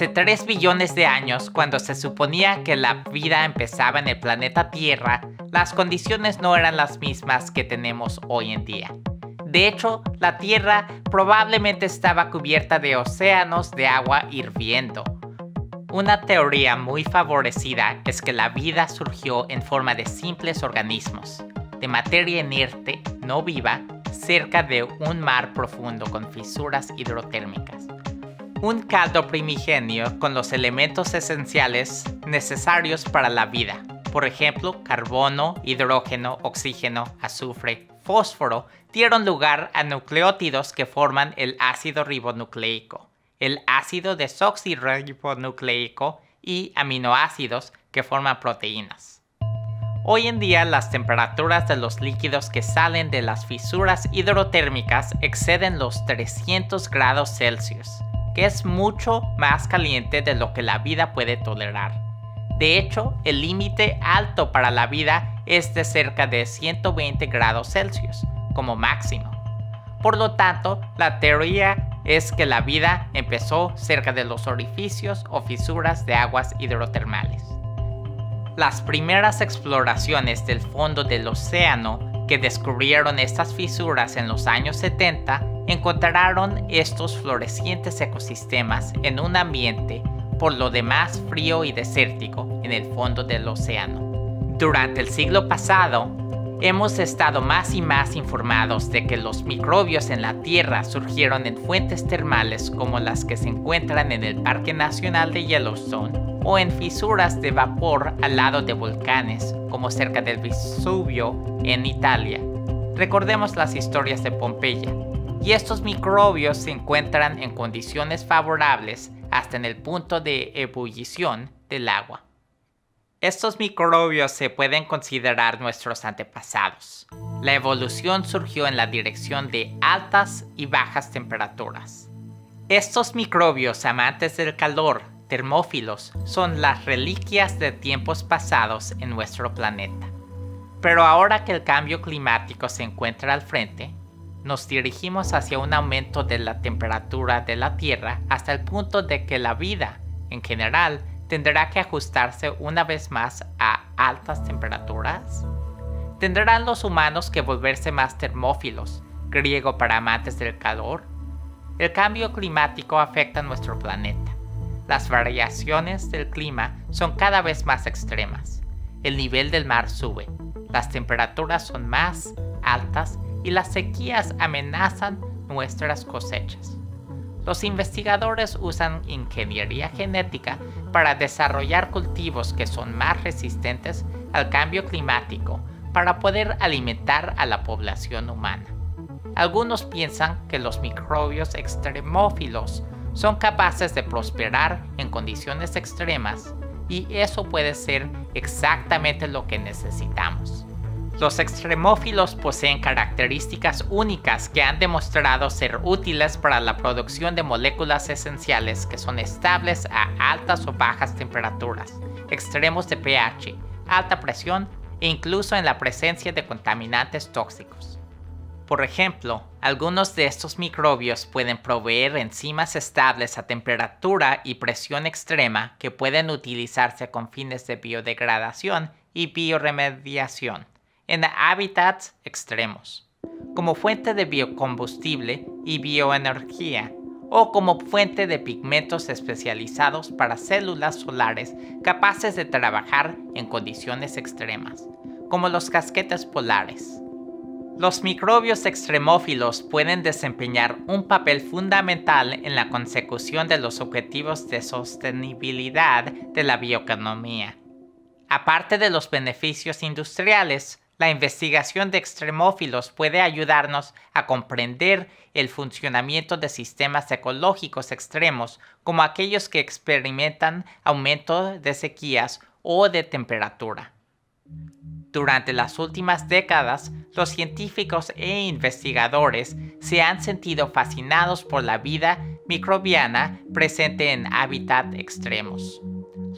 Hace 3 billones de años, cuando se suponía que la vida empezaba en el planeta Tierra, las condiciones no eran las mismas que tenemos hoy en día. De hecho, la Tierra probablemente estaba cubierta de océanos de agua hirviendo. Una teoría muy favorecida es que la vida surgió en forma de simples organismos, de materia inerte, no viva, cerca de un mar profundo con fisuras hidrotérmicas. Un caldo primigenio con los elementos esenciales necesarios para la vida, por ejemplo, carbono, hidrógeno, oxígeno, azufre, fósforo, dieron lugar a nucleótidos que forman el ácido ribonucleico, el ácido desoxirribonucleico y aminoácidos que forman proteínas. Hoy en día las temperaturas de los líquidos que salen de las fisuras hidrotérmicas exceden los 300 grados Celsius, que es mucho más caliente de lo que la vida puede tolerar. De hecho, el límite alto para la vida es de cerca de 120 grados Celsius, como máximo. Por lo tanto, la teoría es que la vida empezó cerca de los orificios o fisuras de aguas hidrotermales. Las primeras exploraciones del fondo del océano que descubrieron estas fisuras en los años 70 encontraron estos florecientes ecosistemas en un ambiente por lo demás frío y desértico en el fondo del océano. Durante el siglo pasado, hemos estado más y más informados de que los microbios en la Tierra surgieron en fuentes termales como las que se encuentran en el Parque Nacional de Yellowstone o en fisuras de vapor al lado de volcanes, como cerca del Vesubio en Italia. Recordemos las historias de Pompeya. Y estos microbios se encuentran en condiciones favorables hasta en el punto de ebullición del agua. Estos microbios se pueden considerar nuestros antepasados. La evolución surgió en la dirección de altas y bajas temperaturas. Estos microbios amantes del calor termófilos son las reliquias de tiempos pasados en nuestro planeta. Pero ahora que el cambio climático se encuentra al frente, nos dirigimos hacia un aumento de la temperatura de la Tierra hasta el punto de que la vida, en general, tendrá que ajustarse una vez más a altas temperaturas. ¿Tendrán los humanos que volverse más termófilos, griego para amantes del calor? El cambio climático afecta a nuestro planeta las variaciones del clima son cada vez más extremas. El nivel del mar sube, las temperaturas son más altas y las sequías amenazan nuestras cosechas. Los investigadores usan ingeniería genética para desarrollar cultivos que son más resistentes al cambio climático para poder alimentar a la población humana. Algunos piensan que los microbios extremófilos son capaces de prosperar en condiciones extremas y eso puede ser exactamente lo que necesitamos. Los extremófilos poseen características únicas que han demostrado ser útiles para la producción de moléculas esenciales que son estables a altas o bajas temperaturas, extremos de pH, alta presión e incluso en la presencia de contaminantes tóxicos. Por ejemplo, algunos de estos microbios pueden proveer enzimas estables a temperatura y presión extrema que pueden utilizarse con fines de biodegradación y bioremediación en hábitats extremos, como fuente de biocombustible y bioenergía, o como fuente de pigmentos especializados para células solares capaces de trabajar en condiciones extremas, como los casquetes polares. Los microbios extremófilos pueden desempeñar un papel fundamental en la consecución de los objetivos de sostenibilidad de la bioeconomía. Aparte de los beneficios industriales, la investigación de extremófilos puede ayudarnos a comprender el funcionamiento de sistemas ecológicos extremos como aquellos que experimentan aumento de sequías o de temperatura. Durante las últimas décadas, los científicos e investigadores se han sentido fascinados por la vida microbiana presente en hábitat extremos.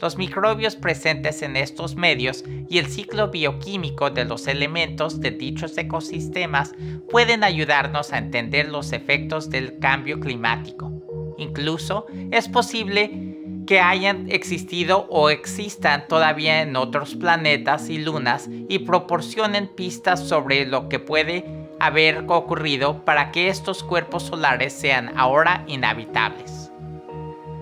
Los microbios presentes en estos medios y el ciclo bioquímico de los elementos de dichos ecosistemas pueden ayudarnos a entender los efectos del cambio climático. Incluso es posible que hayan existido o existan todavía en otros planetas y lunas y proporcionen pistas sobre lo que puede haber ocurrido para que estos cuerpos solares sean ahora inhabitables.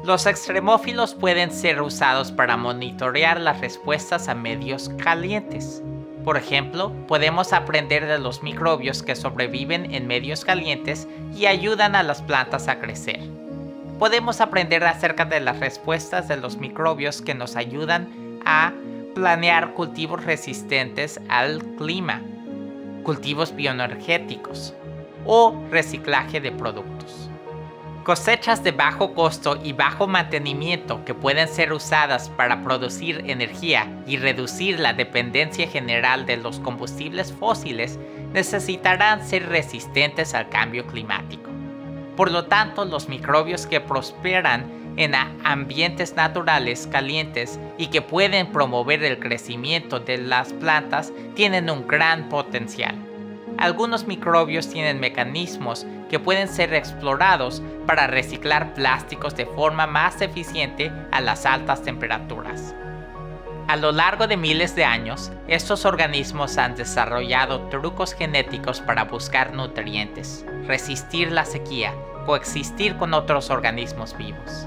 Los extremófilos pueden ser usados para monitorear las respuestas a medios calientes. Por ejemplo, podemos aprender de los microbios que sobreviven en medios calientes y ayudan a las plantas a crecer. Podemos aprender acerca de las respuestas de los microbios que nos ayudan a planear cultivos resistentes al clima, cultivos bioenergéticos o reciclaje de productos. Cosechas de bajo costo y bajo mantenimiento que pueden ser usadas para producir energía y reducir la dependencia general de los combustibles fósiles necesitarán ser resistentes al cambio climático. Por lo tanto, los microbios que prosperan en ambientes naturales calientes y que pueden promover el crecimiento de las plantas tienen un gran potencial. Algunos microbios tienen mecanismos que pueden ser explorados para reciclar plásticos de forma más eficiente a las altas temperaturas. A lo largo de miles de años, estos organismos han desarrollado trucos genéticos para buscar nutrientes, resistir la sequía, coexistir con otros organismos vivos.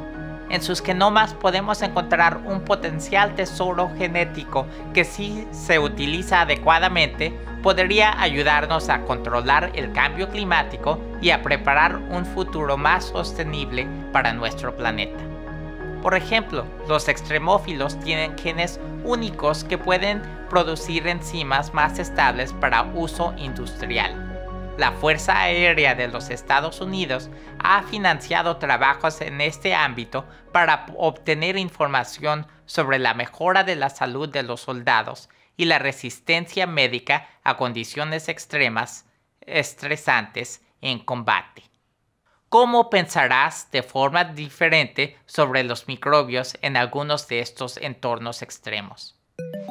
En sus genomas podemos encontrar un potencial tesoro genético que si se utiliza adecuadamente podría ayudarnos a controlar el cambio climático y a preparar un futuro más sostenible para nuestro planeta. Por ejemplo, los extremófilos tienen genes únicos que pueden producir enzimas más estables para uso industrial. La Fuerza Aérea de los Estados Unidos ha financiado trabajos en este ámbito para obtener información sobre la mejora de la salud de los soldados y la resistencia médica a condiciones extremas estresantes en combate. ¿Cómo pensarás de forma diferente sobre los microbios en algunos de estos entornos extremos?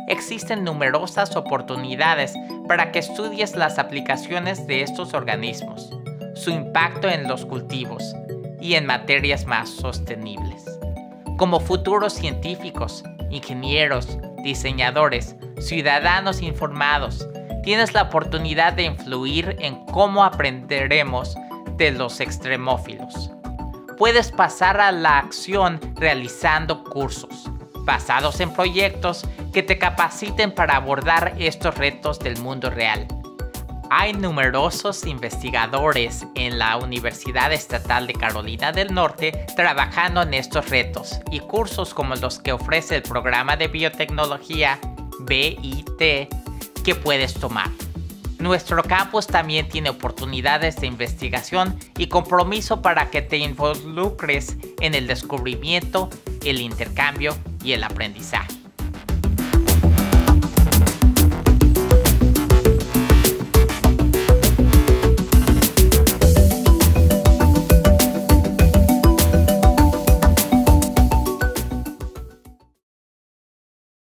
Existen numerosas oportunidades para que estudies las aplicaciones de estos organismos, su impacto en los cultivos y en materias más sostenibles. Como futuros científicos, ingenieros, diseñadores, ciudadanos informados, tienes la oportunidad de influir en cómo aprenderemos de los extremófilos. Puedes pasar a la acción realizando cursos basados en proyectos que te capaciten para abordar estos retos del mundo real. Hay numerosos investigadores en la Universidad Estatal de Carolina del Norte trabajando en estos retos y cursos como los que ofrece el programa de biotecnología BIT que puedes tomar. Nuestro campus también tiene oportunidades de investigación y compromiso para que te involucres en el descubrimiento, el intercambio y el aprendizaje.